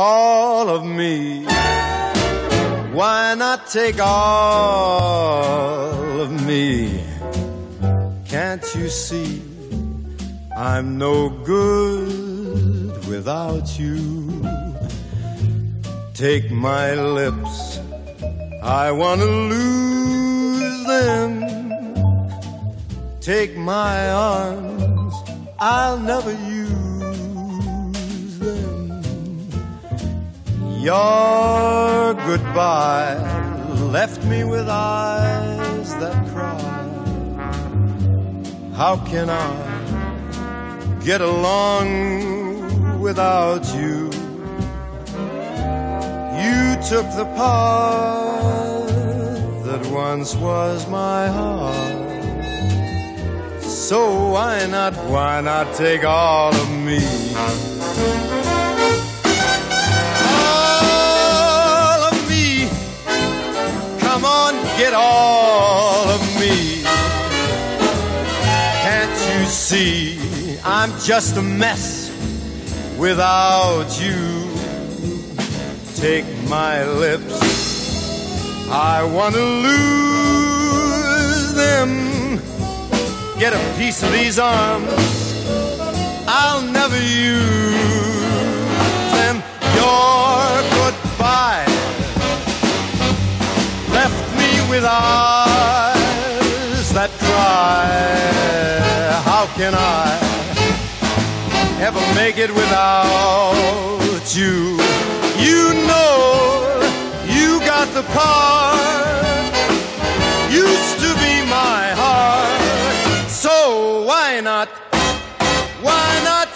all of me. Why not take all of me? Can't you see I'm no good without you? Take my lips, I want to lose them. Take my arms, I'll never use Your goodbye left me with eyes that cry. How can I get along without you? You took the part that once was my heart. So why not, why not take all of me? All of me. Can't you see I'm just a mess without you? Take my lips. I want to lose them get a piece of these arms, with eyes that cry, How can I ever make it without you? You know you got the part, used to be my heart, so why not? Why not?